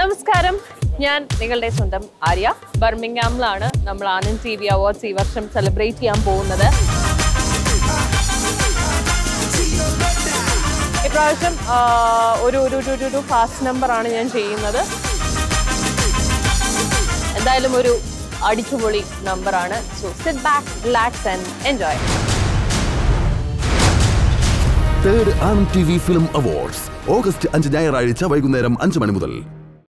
നമസ്കാരം. ഞാൻ നിങ്ങളുടെ സ്വന്തം ആര്യ. ബർമിംഗാമിലാണ് നമ്മൾ ആനന്ദ് ടി വി അവാർഡ്സ് ഈ വർഷം സെലിബ്രേറ്റ് ചെയ്യാൻ പോകുന്നത്. ഇപ്രാവശ്യം ഒരു ഒരു ഒരു ഒരു- ഒരു ഫാസ്റ്റ് നമ്പറാണ് ഞാൻ ചെയ്യുന്നത്. എന്തായാലും ഒരു അടിച്ചുപൊളി നമ്പറാണ് so sit back relax and enjoy third Anand T V film awards August അഞ്ച് ഞായറാഴ്ച വൈകുന്നേരം അഞ്ച് മണി മുതൽ.